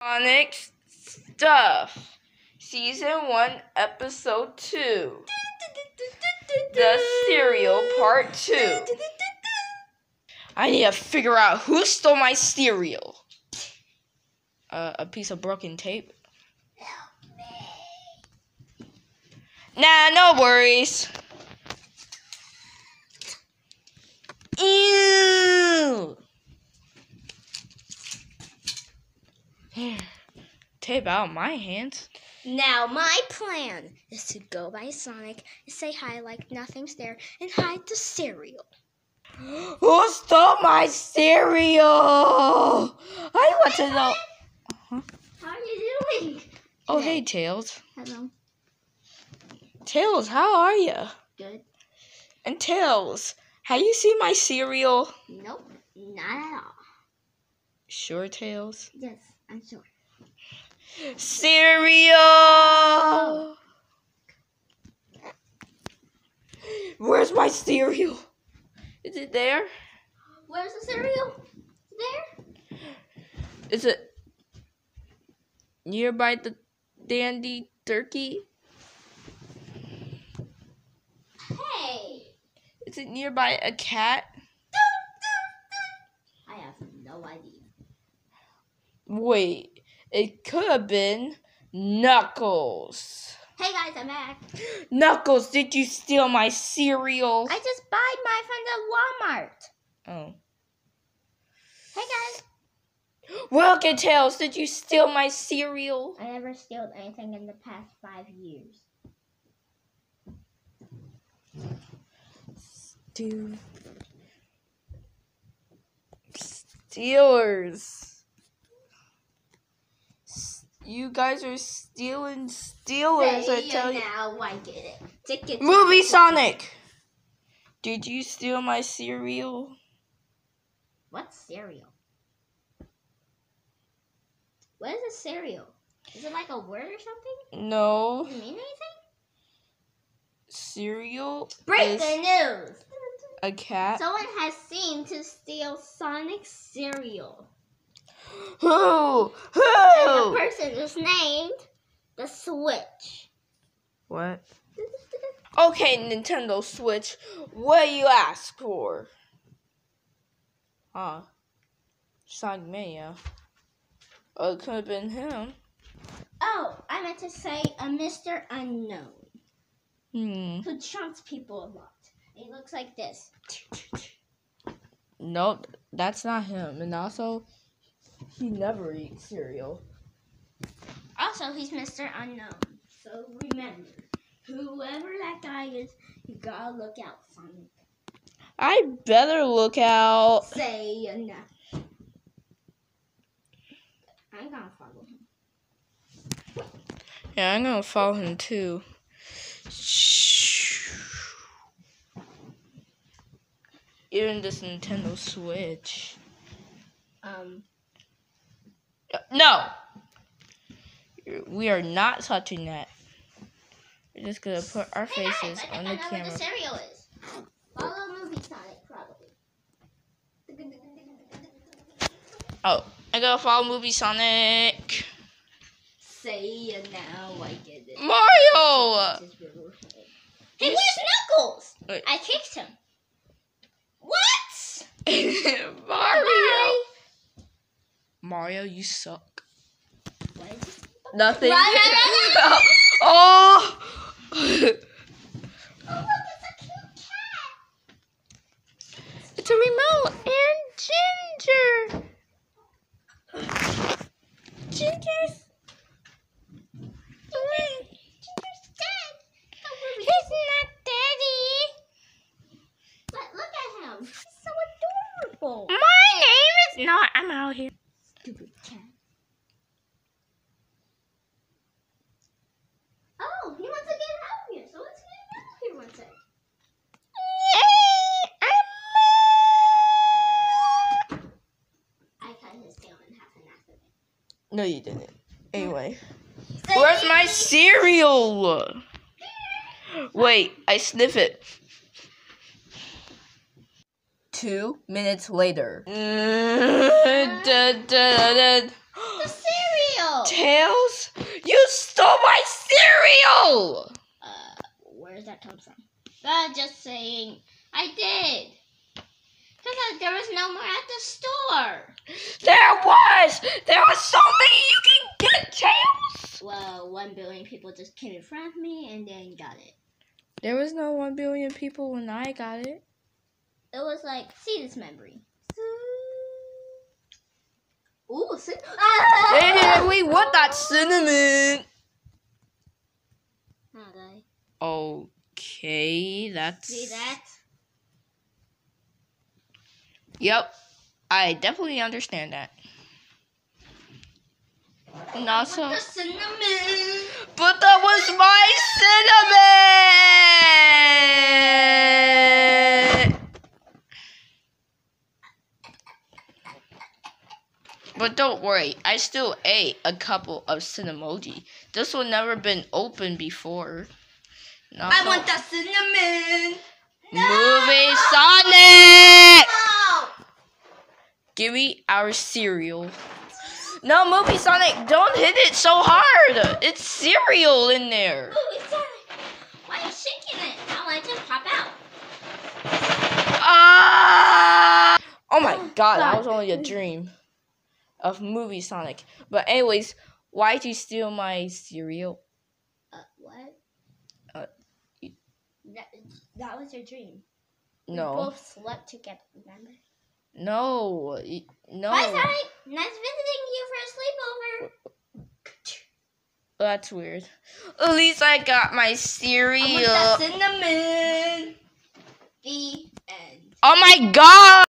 Sonic Stuff, Season 1, Episode 2. The Cereal Part 2. I need to figure out who stole my cereal. Uh, a piece of broken tape. Help me Nah, no worries. Ew. Here, tape out my hands. Now my plan is to go by Sonic and say hi like nothing's there and hide the cereal. Who stole my cereal? I want to know. Huh? How are you doing? Oh, hey, Tails. Hello. Tails, how are you? Good. And Tails, have you seen my cereal? Nope. Not at all. Sure, Tails. Yes, I'm sure. Cereal! Where's my cereal? Is it there? Where's the cereal? There? Is it nearby the dandy turkey? Hey! Is it nearby a cat? I have no idea. Wait, it could have been Knuckles. Hey guys, I'm back. Knuckles, did you steal my cereal? I just bought mine from the Walmart. Oh. Hey guys. Look Tails, did you steal my cereal? I never stole anything in the past five years. Dude. Steelers. You guys are stealing Steelers, I tell you. now, I get it. Ticket. Movie Sonic! Did you steal my cereal? What cereal? What is a cereal? Is it like a word or something? No. Does it mean anything? Cereal Break the news! a cat. Someone has seen to steal Sonic's cereal. Who? And the person is named the Switch. What? Okay, Nintendo Switch. What do you ask for? Huh? Sonic Mania. Oh, it could have been him. Oh, I meant to say a Mr. Unknown Hmm. who chunks people a lot. He looks like this. Nope, that's not him. And also, he never eats cereal. Also, he's Mr. Unknown. So remember, whoever that guy is, you gotta look out for him. I better look out. Say enough. I'm gonna follow him. Yeah, I'm gonna follow him too. Even this Nintendo Switch. Um, No! We are not touching that. We're just gonna put our hey faces I on the I know camera. what cereal is. Follow movie Sonic, probably. Oh, I gotta follow Movie Sonic. Say it now, I get it. Mario! Hey, where's Knuckles? Wait. I kicked him. What? Mario! Bye. Mario, you suck. What is this? Nothing. Run, run, run, oh! Oh, look, it's a it's a remote and Ginger. Ginger's. Ginger's dead. He's not daddy. But look at him. He's so adorable. My name is not. I'm out here. Stupid cat. Oh, he wants to get out of here. So let's get him out of here one second. Yay! I'm. I cut his tail in half and accident. No, you didn't. Anyway, where's my cereal? Wait, I sniff it. Two minutes later. Da, da, da. The cereal! Tails, you stole my cereal! Uh, where does that come from? Uh, just saying, I did. Because there was no more at the store. There was! There was so many you can get, Tails! Well, one billion people just came in front of me and then got it. There was no one billion people when I got it. It was like, see this memory. Ooh, see? Hey, we want that cinnamon! Okay. Okay, that's. See that? Yep, I definitely understand that. And also, The cinnamon. but that was my cinnamon. But don't worry, I still ate a couple of Cinnamoji. This one never been opened before. And I want the cinnamon. Movie Sonic! No! Give me our cereal. No, Movie Sonic, don't hit it so hard. It's cereal in there. It's Sonic. Why are you shaking it? I want it to pop out. Ah! Oh my Oh, god, that was only a dream of Movie Sonic. But anyways, why'd you steal my cereal? Uh, what? Uh, that, that was your dream. We No, both slept together, remember? no, no. Bye, Sonic. Nice visiting you for a sleepover. That's weird. At least I got my I cereal. want the cinnamon. The end. Oh my god!